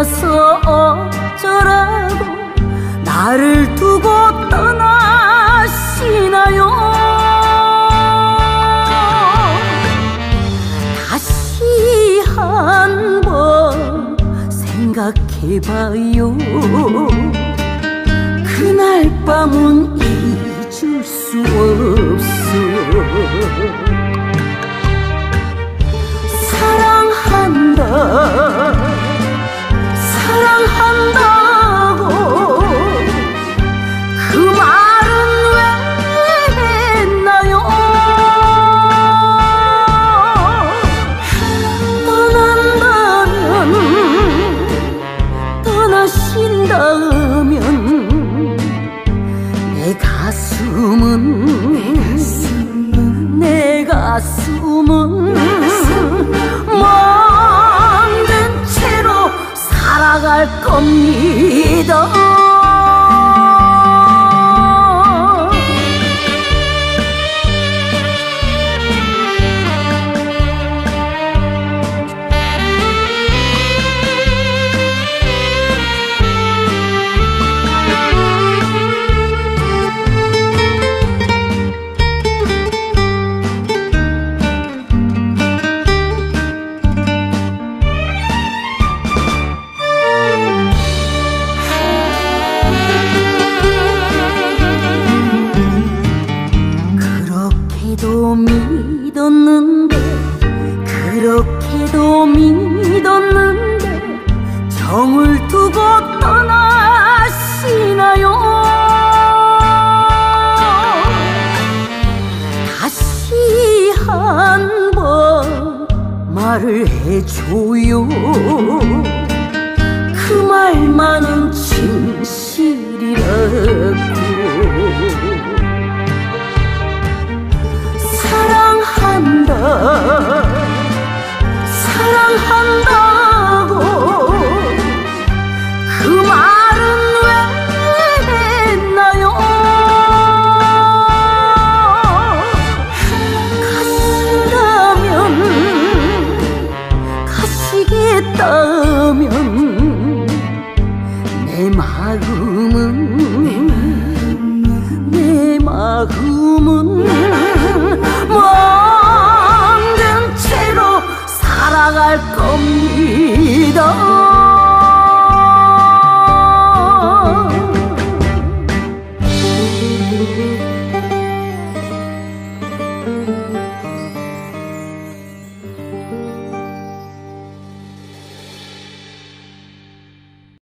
가서 어쩌라고? 나를 두고 떠나시나요? 다시 한 번 생각해봐요. 그날 밤은 잊을 수 없 겁니다 믿었는데 그렇게도 믿었는데 정을 두고 떠나시나요? 다시 한 번 말을 해줘요 hamba Oh.